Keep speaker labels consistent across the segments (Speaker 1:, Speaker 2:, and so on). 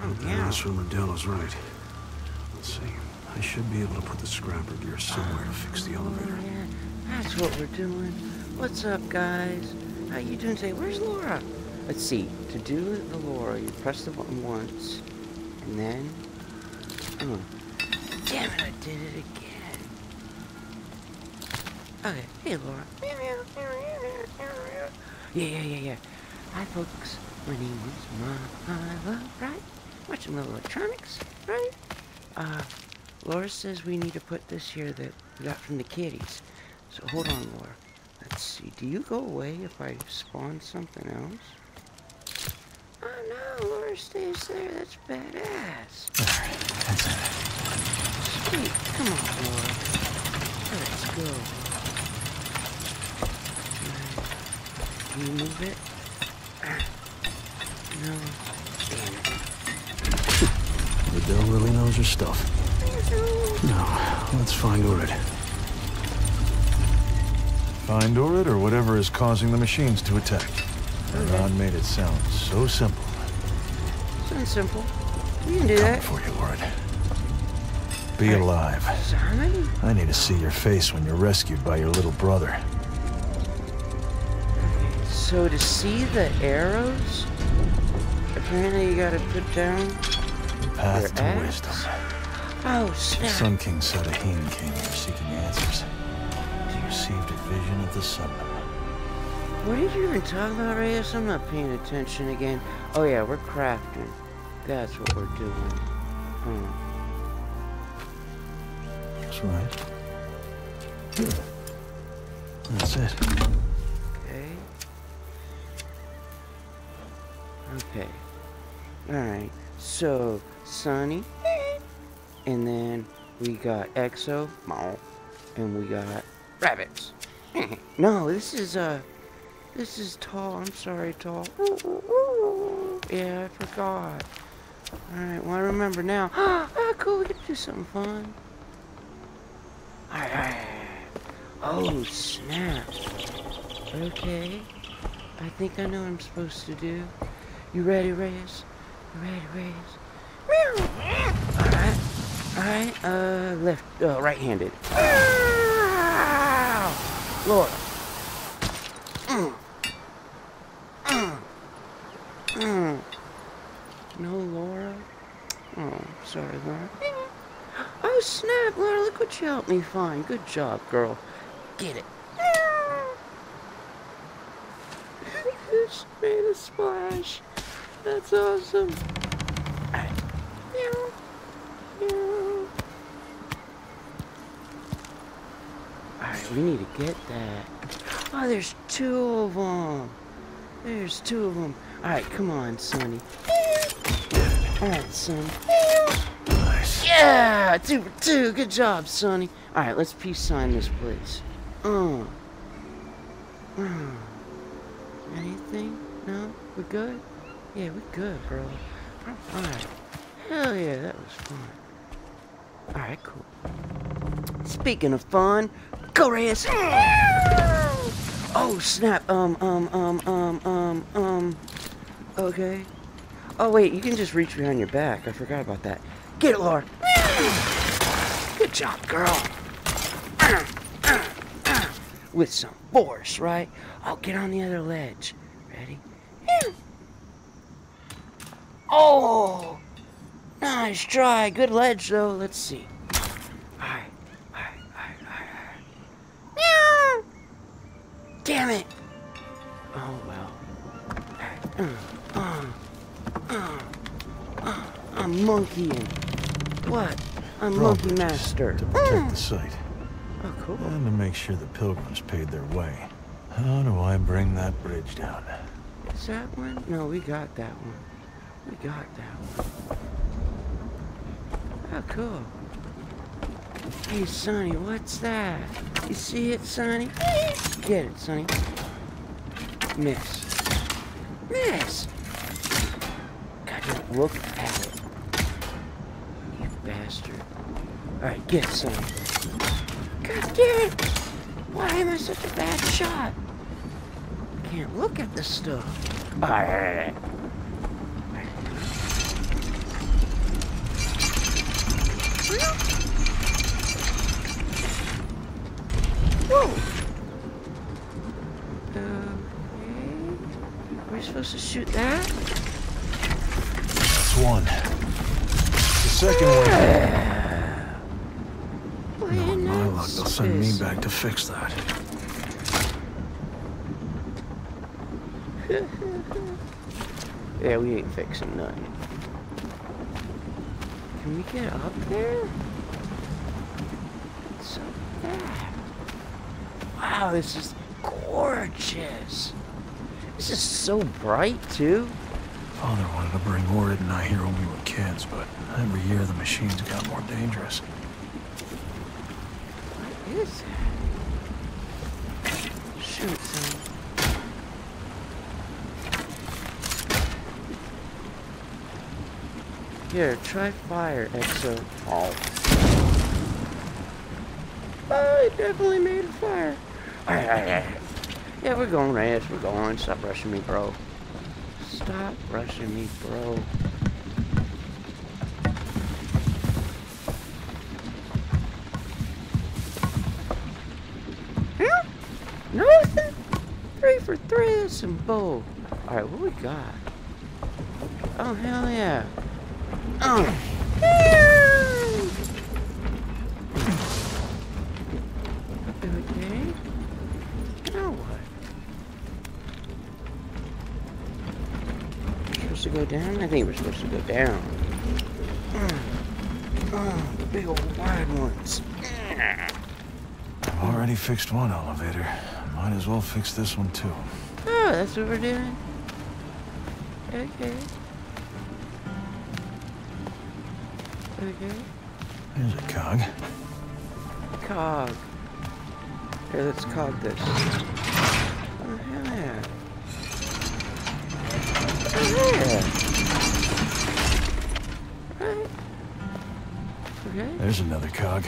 Speaker 1: Oh,
Speaker 2: yeah.
Speaker 1: This from Modelo's right. Let's see. I should be able to put the scrapper gear somewhere to fix the elevator.
Speaker 2: Oh, yeah, that's what we're doing. What's up, guys? How you doing today? Where's Laura? Let's see. To do the Laura, you press the button once, and then... Oh. Damn it, I did it again. Okay, hey, Laura. Yeah, yeah, yeah, yeah. Hi, folks. My name is Milo, right? Watching little electronics, right? Uh, Laura says we need to put this here that we got from the kitties. So hold on, Laura. Let's see. Do you go away if I spawn something else? Oh no, Laura stays there. That's badass.
Speaker 3: Alright, that's it.
Speaker 2: Sweet. Come on, Laura. Let's go. Can you move it? Ah. No. Damn it.
Speaker 1: Modelo really knows her stuff. Now, let's find Urid.
Speaker 3: Find Urid or whatever is causing the machines to attack. Ron made it sound so simple.
Speaker 2: Sounds simple. You can do
Speaker 3: Coming
Speaker 2: that.
Speaker 3: for you, Urid. Be alive.
Speaker 2: Simon?
Speaker 3: I need to see your face when you're rescued by your little brother.
Speaker 2: So to see the arrows, apparently you gotta put down.
Speaker 3: The path
Speaker 2: Your
Speaker 3: to
Speaker 2: axe?
Speaker 3: wisdom.
Speaker 2: Oh
Speaker 3: The
Speaker 2: snap!
Speaker 3: Sun King Sadahin came here seeking answers. He received a vision of the sun.
Speaker 2: What did you even talk about, Ryas? I'm not paying attention again. Oh yeah, we're crafting. That's what we're doing. Hmm.
Speaker 3: That's right. That's it.
Speaker 2: Okay. Okay. Alright. So, Sunny. And then we got Exo. And we got rabbits. no, this is, uh, this is tall. I'm sorry, tall. Yeah, I forgot. Alright, well, I remember now. Ah, cool. We can do something fun. Alright, alright. Oh, snap. Okay. I think I know what I'm supposed to do. You ready, Ryas? Ready, Ryas? Alright. Alright, uh, left, uh, right-handed. Laura. Mm. Mm. Mm. No, Laura? Oh, sorry, Laura. Oh, snap, Laura, look what you helped me find. Good job, girl. Get it. Just made a splash. That's awesome. Meow. Meow. Alright, we need to get that. Oh, there's two of them. There's two of them. Alright, come on, Sunny. Alright, Sunny.
Speaker 3: Nice.
Speaker 2: Yeah! Two for two. Good job, Sunny. Alright, let's peace sign this place. Uh. Uh. Anything? No? We're good? Yeah, we good, bro. Alright. Hell yeah, that was fun. Alright, cool. Speaking of fun, go Ryas! Oh, snap. Um, um, um, um, um, um. Okay. Oh, wait, you can just reach behind your back. I forgot about that. Get it, Laura. Good job, girl. With some force, right? I'll get on the other ledge. Ready? Oh! Nice try. Good ledge, though. Let's see. Alright. Alright, alright, alright. Meow! Damn it! Oh, well. Uh, uh, uh, uh, I'm monkeying. What? I'm monkey master.
Speaker 3: To protect the site.
Speaker 2: Oh, cool.
Speaker 3: And to make sure the pilgrims paid their way. How do I bring that bridge down?
Speaker 2: Is that one? No, we got that one. We got that one. Oh, cool. Hey, Sunny, what's that? You see it, Sunny? Get it, Sunny. Miss. Miss! God, don't look at it. You bastard. Alright, get it, Sunny. God damn it! Why am I such a bad shot? Can't look at this stuff. Alright. supposed to shoot that?
Speaker 3: That's one. The second one.
Speaker 1: No, my luck, they'll send me back to fix that.
Speaker 2: Yeah, we ain't fixing nothing. Can we get up there? What's up there? Wow, this is gorgeous. This is so bright, too.
Speaker 1: Father wanted to bring Urid and I here when we were kids, but every year the machines got more dangerous.
Speaker 2: What is that? Shoot, son. Here, try fire, Exo. Oh. Oh, it definitely made a fire. Alright, alright, alright. Yeah, we're going, Ryas. We're going. Stop rushing me, bro. Stop rushing me, bro. Huh? Nothing? Three for three, that's some bull. Alright, what we got? Oh, hell yeah. Oh. Supposed to go down? I think we're supposed to go down. Mm. Oh, the big old wide ones.
Speaker 3: I've already fixed one elevator. Might as well fix this one too.
Speaker 2: Oh, that's what we're doing? Okay. Okay.
Speaker 3: There's a cog.
Speaker 2: Cog. Here, let's cog this. Oh, hell yeah. Okay.
Speaker 3: There's another cog.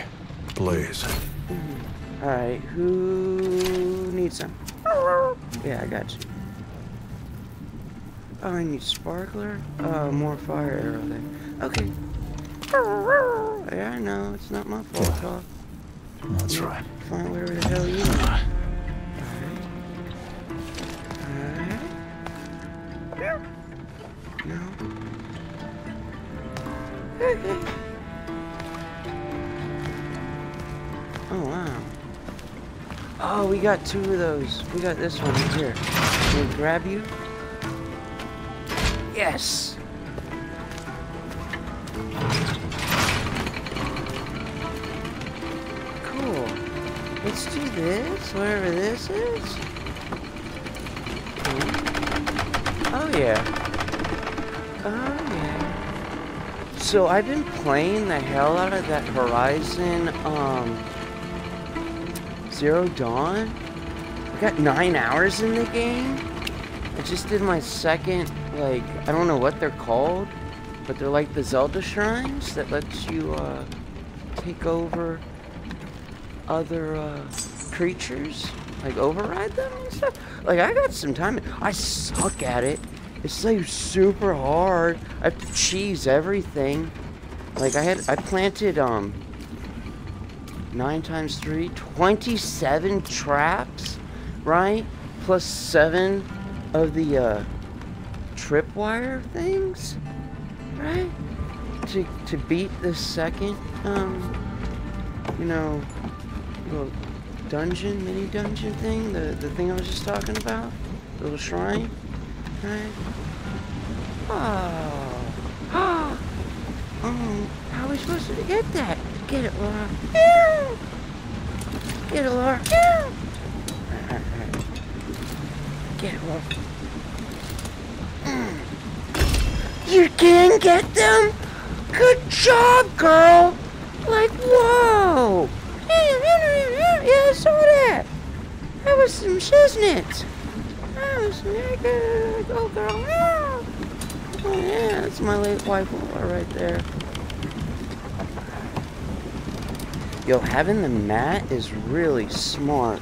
Speaker 1: Blaze.
Speaker 2: Alright, who needs some? Yeah, I got you. Oh, I need sparkler? Oh, more fire arrow there. Okay. Yeah, I know, it's not my fault.
Speaker 3: That's right.
Speaker 2: Find whatever the hell you want. No. Oh, wow. Oh, we got two of those. We got this one here. Can we grab you? Yes! Cool. Let's do this, whatever this is. Oh, yeah. Oh, yeah. So I've been playing the hell out of that Horizon, um, Zero Dawn. I got nine hours in the game. I just did my second, like, I don't know what they're called, but they're like the Zelda shrines that lets you, uh, take over other, uh, creatures, like override them and stuff. Like, I got some time. I suck at it. It's like super hard. I have to cheese everything. Like, I had, I planted, um, 9 times 3, 27 traps, right? Plus 7 of the uh, tripwire things, right? To, to beat the second, um, you know, little dungeon, mini dungeon thing, the, the thing I was just talking about, the little shrine, right? Oh. oh, how are we supposed to get that? Get it, Laura. Yeah. Get it, Laura. Yeah. Get it, Laura. Mm. You can get them? Good job, girl. Like, whoa. Yeah, I saw that. That was some shiznit. Was. Go, girl. Yeah. Oh, yeah, that's my late wife right there. Yo, having the mat is really smart,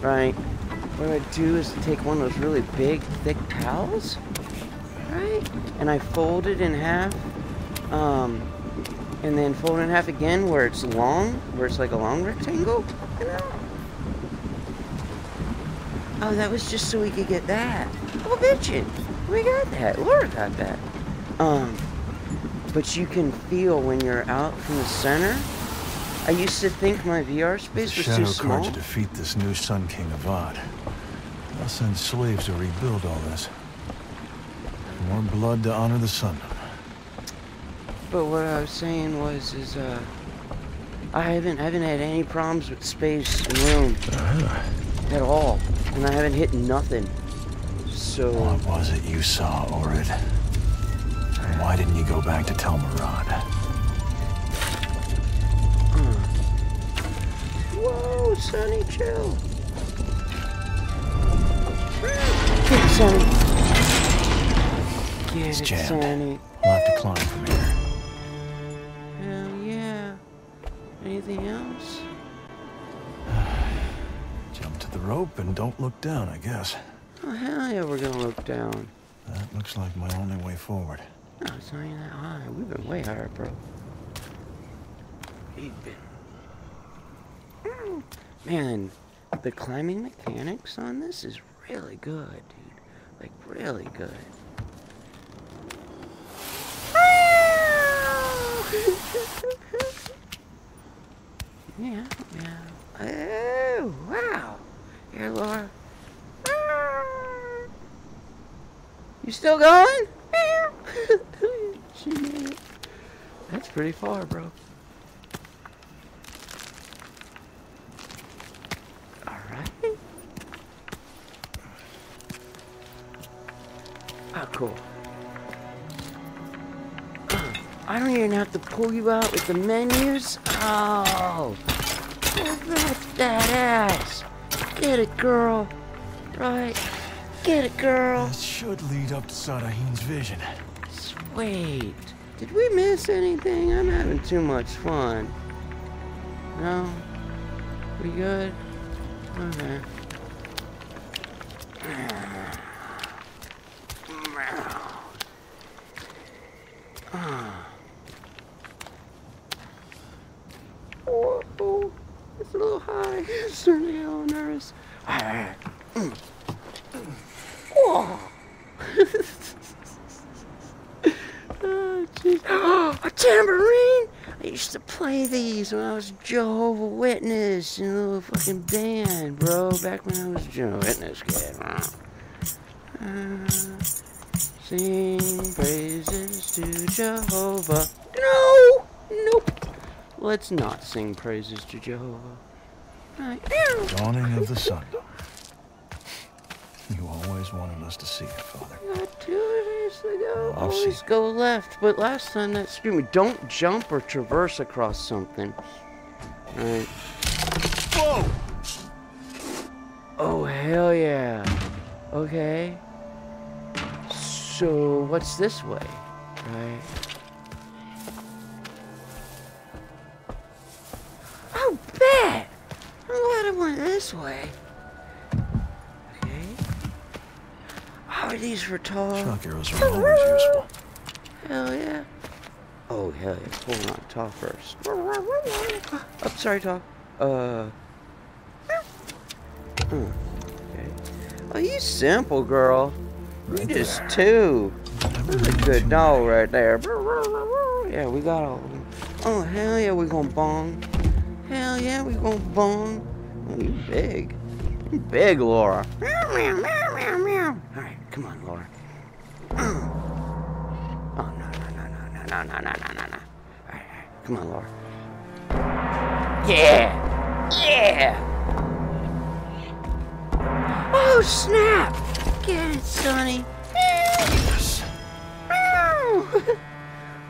Speaker 2: right? What I do is take one of those really big, thick towels, right? And I fold it in half, um, and then fold it in half again where it's long, where it's like a long rectangle? Oh, that was just so we could get that. Oh, bitchin'. We got that. Laura got that. Um, but you can feel when you're out from the center. I used to think my VR space
Speaker 3: the
Speaker 2: was
Speaker 3: Shadow
Speaker 2: too
Speaker 3: Card
Speaker 2: small.
Speaker 3: to defeat this new Sun King Avad. I'll send slaves to rebuild all this. More blood to honor the Sun.
Speaker 2: But what I was saying was, is uh, I haven't, I haven't had any problems with space and room at all, and I haven't hit nothing. So
Speaker 3: What was it you saw, Urid? And why didn't you go back to Tel Marad? Hmm.
Speaker 2: Whoa, Sunny, chill. Get it, Sunny. Get
Speaker 3: It's
Speaker 2: it,
Speaker 3: jammed.
Speaker 2: Sunny.
Speaker 3: We'll have to climb from here.
Speaker 2: Hell yeah. Anything else?
Speaker 3: Rope and don't look down, I guess.
Speaker 2: Oh, hell yeah, we're gonna look down.
Speaker 3: That looks like my only way forward.
Speaker 2: No, it's not even that high. We've been way higher, bro. We've been. Mm. Man, the climbing mechanics on this is really good, dude. Like, really good. yeah, yeah. Oh, wow. Here, Laura. You still going? That's pretty far, bro. Alright. Oh, ah, cool. I don't even have to pull you out with the menus. Oh, that's that ass. Get it, girl. Right. Get it, girl.
Speaker 3: This should lead up to Sadahin's vision.
Speaker 2: Sweet. Did we miss anything? I'm having too much fun. No? We good? Okay. Whoa, it's a little high. Certainly a little nervous. Whoa. Oh, a tambourine! I used to play these when I was Jehovah Witness in a little fucking band, bro. Back when I was Jehovah Witness kid. Uh, sing praises to Jehovah. No! Nope. Let's not sing praises to Jehovah. Right.
Speaker 3: Dawning of the sun. You always wanted us to see it, Father.
Speaker 2: Got two ways to go.
Speaker 3: I'll see.
Speaker 2: Always go left. But last time that screwed me. Don't jump or traverse across something. Alright.
Speaker 3: Whoa!
Speaker 2: Oh, hell yeah. Okay. So, what's this way? Right. This way. Okay. How are these for tall?
Speaker 3: Shock arrows are always useful.
Speaker 2: Hell yeah. Oh, hell yeah. Hold on. Talk first. Oh, sorry, talk. Uh. hmm, Okay. Oh, you simple, girl. You
Speaker 3: Right
Speaker 2: just
Speaker 3: there.
Speaker 2: two. That's a good dog right there. Yeah, we got all of them. Oh, hell yeah, we gonna bong. Hell yeah, we gonna bong. Oh, you big. You big, Laura. Meow, meow, meow, meow, meow. All right, come on, Laura. Oh, no, no, no, no, no, no, no, no, no, no, no. All right, all right, come on, Laura. Yeah! Yeah! Oh, snap! Get it, Sunny.
Speaker 3: Yes.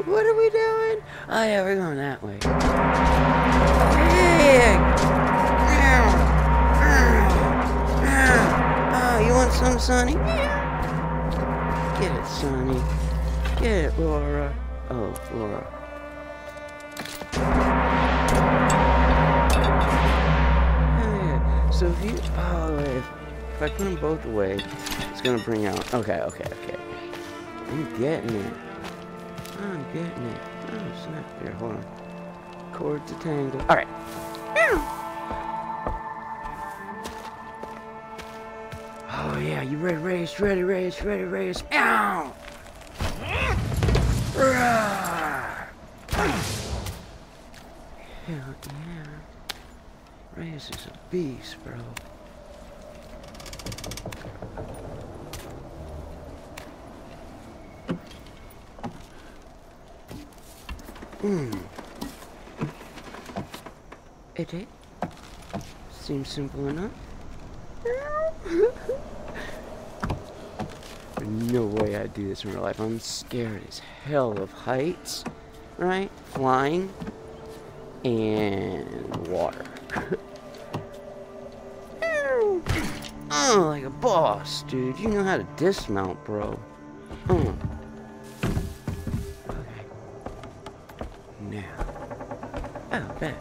Speaker 2: What are we doing? Oh yeah, we're going that way. Hey. Want some, Sunny? Get it, Sunny. Get it, Laura. Oh, Laura. Oh, yeah. So if you, oh, if, if I put them both away, it's gonna bring out. Okay, okay, okay. I'm getting it. I'm getting it. Oh, snap. Here, hold on. Chords to. All yeah. You ready, race, ready, race, ready, race. Ow! Hell yeah. Ryas is a beast, bro. Hmm. It did. Seems simple enough. No way I'd do this in real life. I'm scared as hell of heights, right? Flying and water. oh, like a boss, dude. You know how to dismount, bro. Uh. Okay. Now. Oh, bet.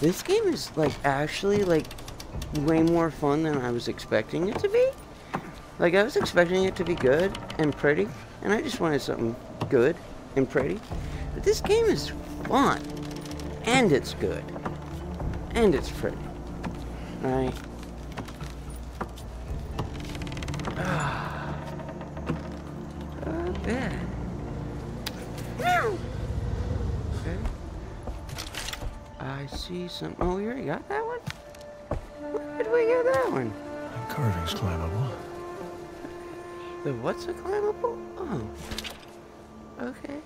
Speaker 2: This game is like actually like way more fun than I was expecting it to be. Like I was expecting it to be good and pretty, and I just wanted something good and pretty. But this game is fun, and it's good, and it's pretty. Right? Oh, bad. Okay. I see some. Oh, you already got that one? Where did we that
Speaker 3: carving's climbable.
Speaker 2: The what's a climbable? Oh. Okay.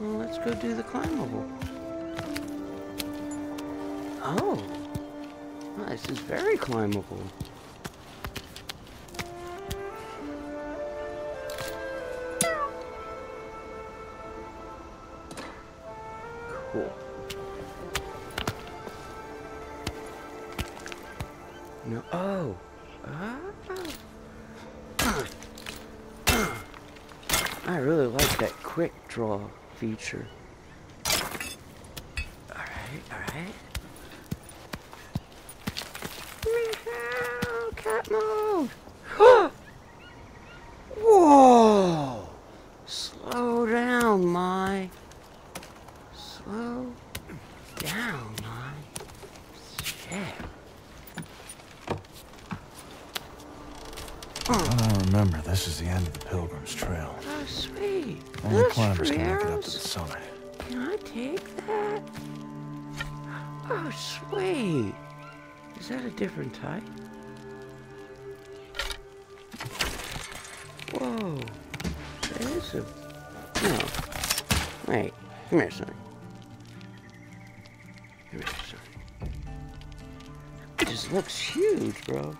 Speaker 2: Well, let's go do the climbable. Oh. Well, this is very climbable. Cool. Feature. Alright, alright. Meow, Cat mode! Whoa! Slow down, my. Slow down, my. Shit.
Speaker 3: I remember, this is the end of the Pilgrim's Trail.
Speaker 2: Oh, sweet.
Speaker 3: Only
Speaker 2: Those
Speaker 3: climbers can make it up to the summit.
Speaker 2: Can I take that? Oh, sweet. Is that a different type? Whoa. That is a... No. Wait. Come here, son. Come here, son. It just looks huge, bro.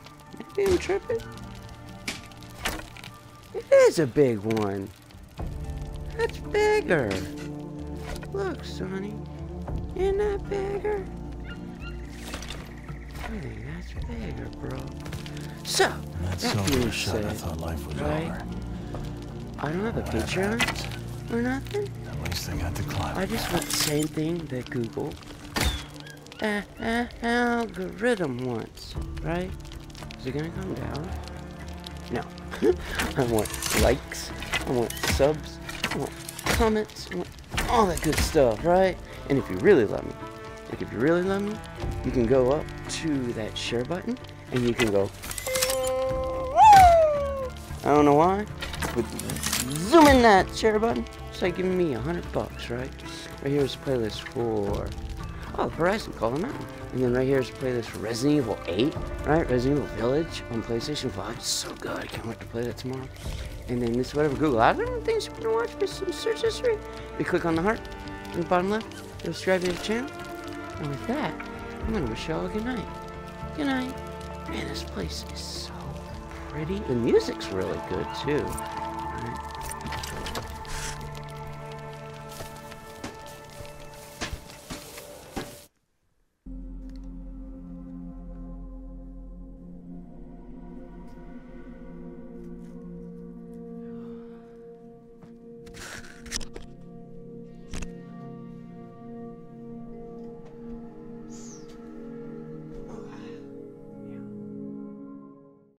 Speaker 2: Maybe I'm tripping? It is a big one. That's bigger. Look, Sunny. Isn't that bigger? I think that's bigger, bro. So,
Speaker 3: And that silver
Speaker 2: being
Speaker 3: I thought life was
Speaker 2: right?
Speaker 3: over.
Speaker 2: I don't have a Patreon or nothing.
Speaker 3: At least they got to climb.
Speaker 2: I just want the same thing that Google uh, uh, algorithm wants, right? Is it gonna come down? No. I want likes. I want subs. I want comments. I want all that good stuff, right? And if you really love me, like if you really love me, you can go up to that share button and you can go. I don't know why, but zoom in that share button. It's like giving me a hundred bucks, right? Right here is a playlist for oh Horizon Call of the Mountain, and then right here is play this Resident Evil 8, right? Resident Evil Village on PlayStation 5. It's so good. I can't wait to play that tomorrow. And then this whatever Google algorithm things you want to watch some search history. You click on the heart in the bottom left. It'll subscribe to the channel. And with that, I'm gonna wish y'all a good night. Good night. Man, this place is so pretty. The music's really good too.